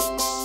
you